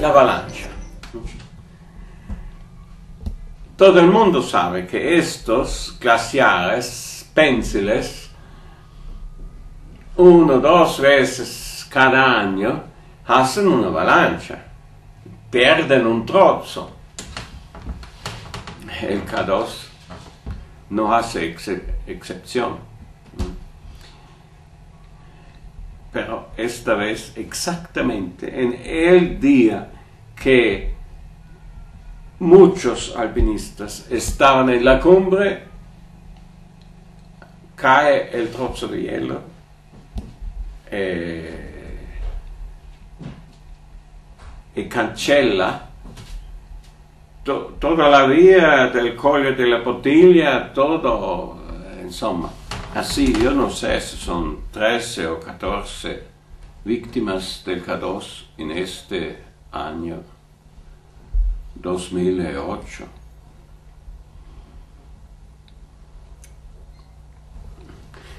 la avalancha. Todo el mundo sabe que estos glaciares, pensiles, uno, dos veces cada año, hacen una avalancha, pierden un trozo. El K2 no hace ex excepción. Pero esta vez exactamente en el día que muchos alpinistas estaban en la cumbre, cae el trozo de hielo eh, y cancella to, toda la vía del Colle de la Pottiglia, todo, insomma. Así, yo no sé si son 13 o 14 víctimas del K2 en este año 2008.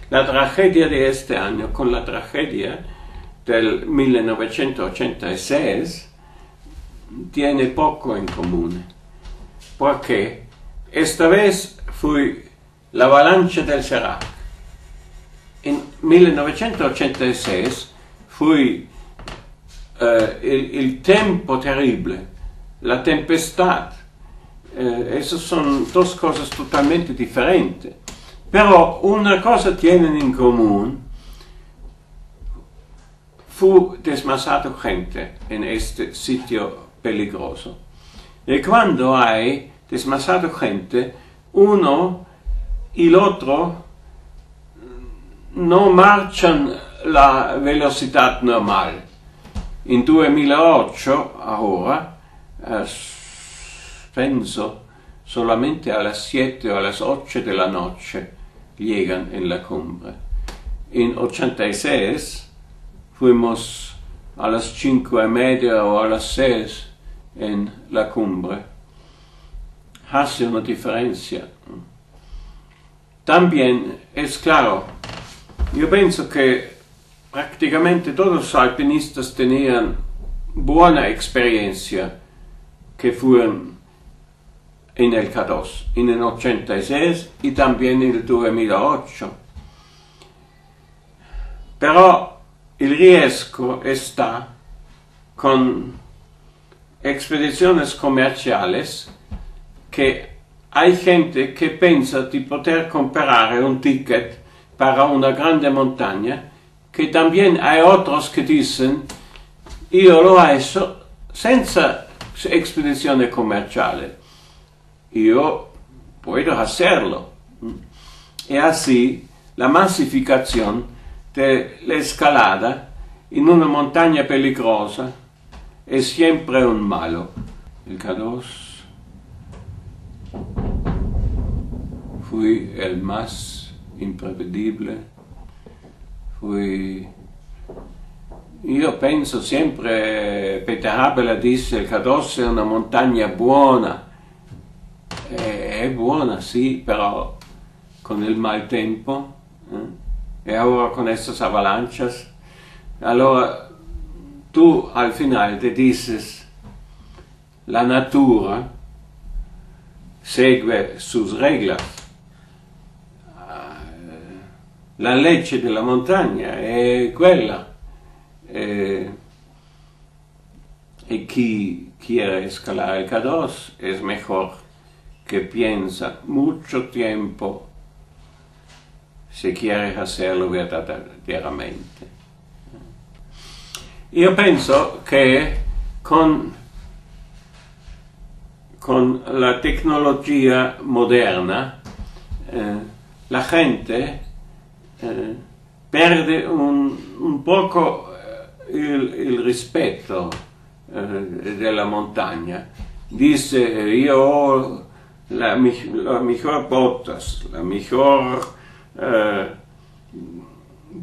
La tragedia de este año con la tragedia del 1986 tiene poco en común, porque esta vez fue la avalancha del Serac. En 1986 fue uh, il, il, tempo terrible, la tempestad. Eh, esas son dos cosas totalmente diferentes. Pero una cosa tienen en común. Fu desmasado gente en este sitio peligroso. Y cuando hay desmasado gente, uno y el otro no marchan la velocidad normal. En 2008, ahora, eh, penso, solamente a las 7 o a las 8 de la noche llegan en la cumbre. En 86 fuimos a las 5 y media o a las 6 en la cumbre. Hace una diferencia. También es claro, yo pienso que prácticamente todos los alpinistas tenían buena experiencia que fueron en el K2, en el 86 y también en el 2008. Pero el riesgo está con expediciones comerciales que hay gente que piensa de poter comprare un ticket para una grande montaña, que también hay otros que dicen, io lo hecho senza expedizione commerciale, io puedo hacerlo. E así la massificazione dell'escalada in una montagna peligrosa è sempre un malo. Il K2 fui el más imprevedible, fui... Io penso sempre, Peter Habela disse, il K2 è una montagna buona, è, è buona sì, però con il maltempo, eh? e ora con estas avalanchas, allora tu al final te dices, la natura segue sus reglas, la legge della montagna è quella. E, e chi quiere escalar el K2 es mejor que piensa mucho tiempo se quiere hacerlo verdaderamente. Io penso che con, con la tecnologia moderna eh, la gente eh, perde un, un poco eh, il, il, rispetto eh, della montagna. Dice io ho la, la mejor botas, la mejor eh,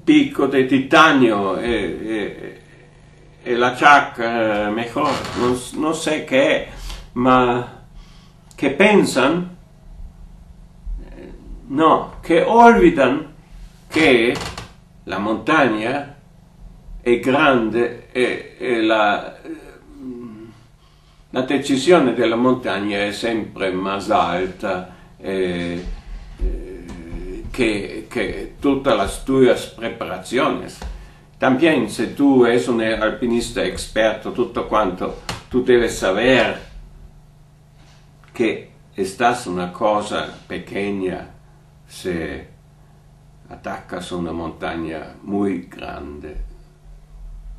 picco di titanio e, e, e la giacca mejor, non, non so che è, ma che pensano, no, che olvidano che la montagna è grande e, e la, la decisione della montagna è sempre più alta eh, eh, che, che tutte le tue preparazioni. También se tu eres un alpinista esperto, tutto quanto, tu devi sapere che estás una cosa pequeña se attacas una montaña muy grande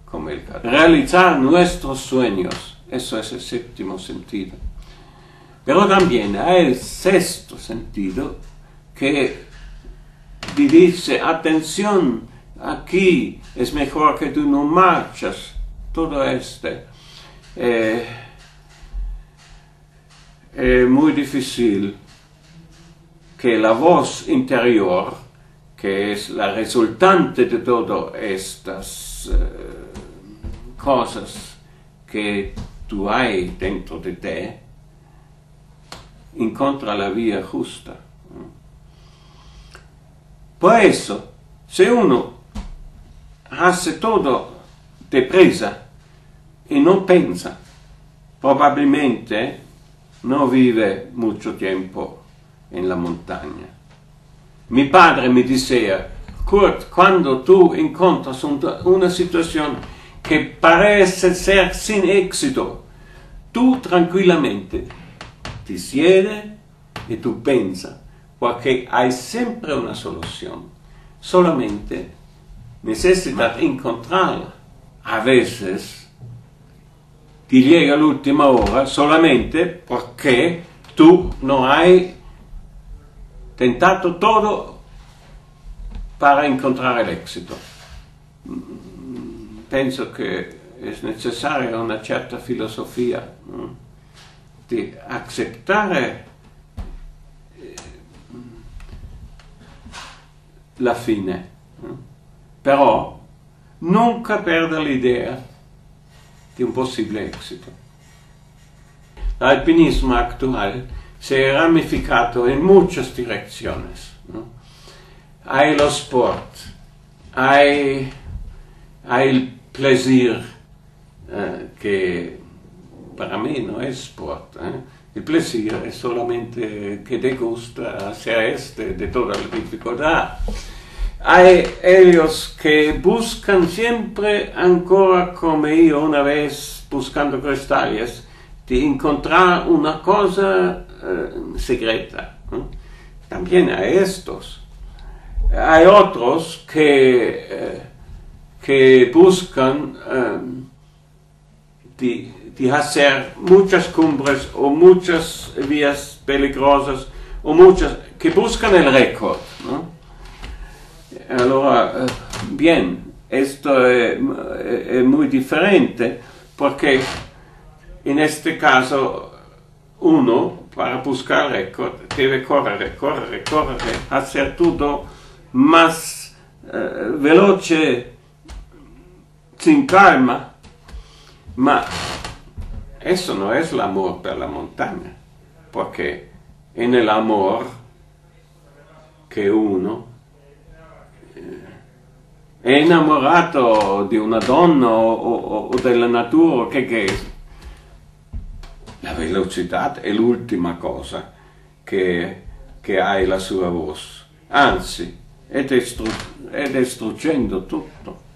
come el. Realizar nuestros sueños, eso es el séptimo sentido. Pero también hay el sexto sentido que dice, atención, aquí es mejor que tú no marchas. Todo este eh, es muy difícil que la voz interior, que es la resultante de todas estas uh, cosas que tú hay dentro de ti, encuentra la vía justa. Por eso, si uno hace todo depresa e non pensa, probabilmente non vive molto tempo in la montagna. Mi padre mi diceva, Kurt, quando tu incontri una situazione che parece ser sin éxito, tu tranquillamente ti siedi e tu pensa, perché hai sempre una soluzione. Solamente necesita encontrarla. A veces ti llega l'ultima ora solamente perché tu non hai tentato todo para encontrare l'éxito. Penso che è necessaria una certa filosofia no? di accettare eh, la fine. No? però nunca perde l'idea di un possibile esito. L'alpinismo actual si è ramificato in muchas direcciones. Hay lo sport, hay, el plaisir, eh, que para mí no es sport. Eh? El plaisir es solamente que te gusta hacer este de toda la dificultad. Hay ellos que buscan siempre, ancora come io una vez buscando cristales, de encontrar una cosa uh, secreta. También hay estos. Hay otros que, uh, que buscan um, de, hacer muchas cumbres o muchas vías peligrosas o muchas que buscan el récord. ¿no? Eh, bien, esto è muy diferente porque in este caso uno para buscar récord debe correre, correre, correre, hacer todo más eh, veloce, sin calma, ma eso no es el amor per la montagna, porque en el amor che uno è innamorato di una donna o, o, o della natura, che, che la velocità è l'ultima cosa che, che hai la sua voce, anzi, è, destru- è distruggendo tutto.